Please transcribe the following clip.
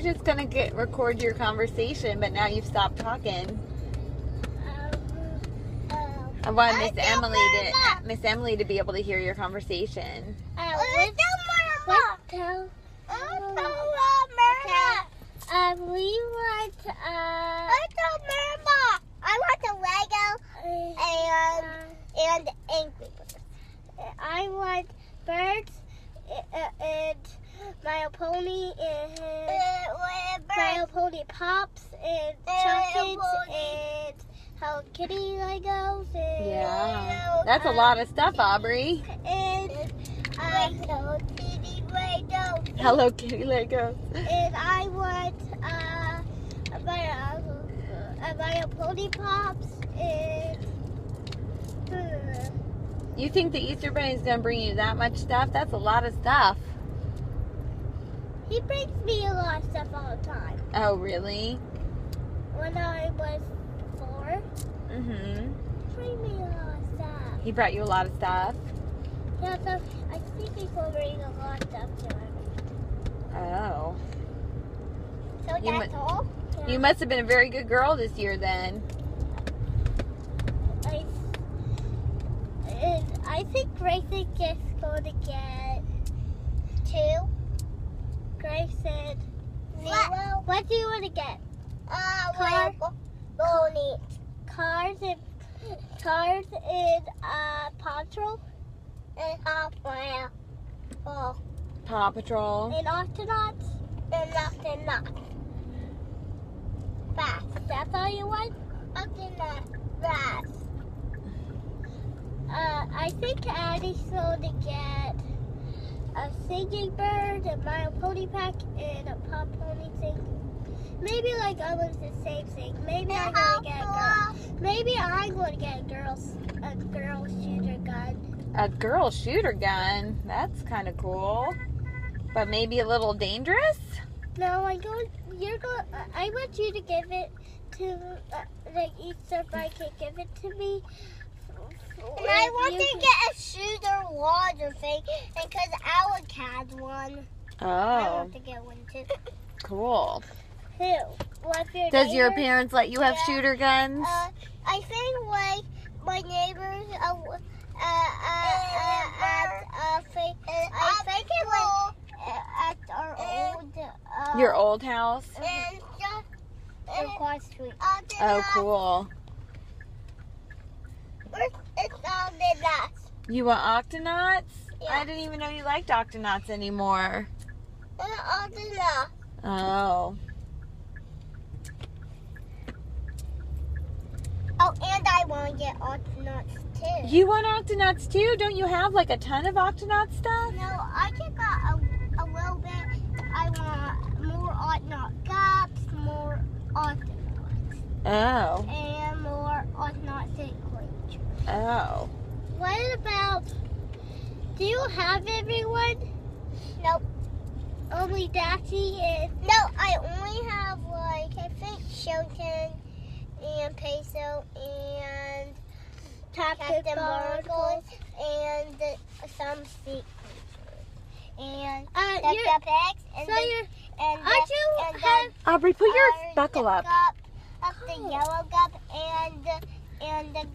just gonna get record your conversation, but now you've stopped talking. Um, um, I want Miss Emily to. Miss Emily to be able to hear your conversation. uh, what, what tell? Um, we want, uh, I want a Lego and, and Angry Birds. I want birds uh, and My Pony and My Pony Pops and chocolates and Hello Kitty Legos and Yeah, that's a lot of stuff, Aubrey. and um, Hello Kitty Lego. and I want uh, my uh, my pony pops and uh, You think the Easter Bunny is gonna bring you that much stuff? That's a lot of stuff. He brings me a lot of stuff all the time. Oh, really? When I was four, Mm-hmm. he bring me a lot of stuff. He brought you a lot of stuff. Yeah, so I think he will bring a lot of stuff to him. Oh. So You that's mu- all. Yeah. You must have been a very good girl this year then. I, I think Grace is going to get two. What, what do you want to get? Uh, Car? Pony. Cars and cars and uh, patrol. And uh, oh, Paw Patrol. and octonauts. And octonauts. Fast. That's all you want? Octonauts. Fast. Uh, I think Addie's going to get a singing bird, a My Pony pack, and a pop pony thing. Maybe like almost the same thing. Maybe I'm going to get a girl. Maybe I'm going to get a girl's a girl shooter gun. A girl shooter gun. That's kind of cool. But maybe a little dangerous? No, I go. You're going. I want you to give it to uh, the Easter Bunny can't give it to me. And I want to get a shooter water thing, because Alec had one, Oh. I want to get one too. cool. Who? What's your Does your parents let you have Yeah. shooter guns? Uh, I think like my neighbors, uh, uh, uh, uh, at, uh, think, I think it was uh, at our old, uh, Your old house? and just, On Quad Street. Oh, cool. It's all the nuts. You want octonauts? Yeah. I didn't even know you liked octonauts anymore. All. Oh. Oh, and I want to get nuts too. You want octonauts too? Don't you have like a ton of octonaut stuff? No, I just got a, a little bit. I want more Otnot guts, more Otnots, Oh. and more sea creatures. Oh. What about? Do you have everyone? Nope. Only Daffy and No, I only have like I think Shelton and Peso and Captain, Captain Barnacle. Barnacle and uh, some sea. And Uh, the, you're, the pigs and so the, you're, and the, aren't you and have? the, Aubrey, put your uh, buckle the up. Gup, up the yellow gup and the, and the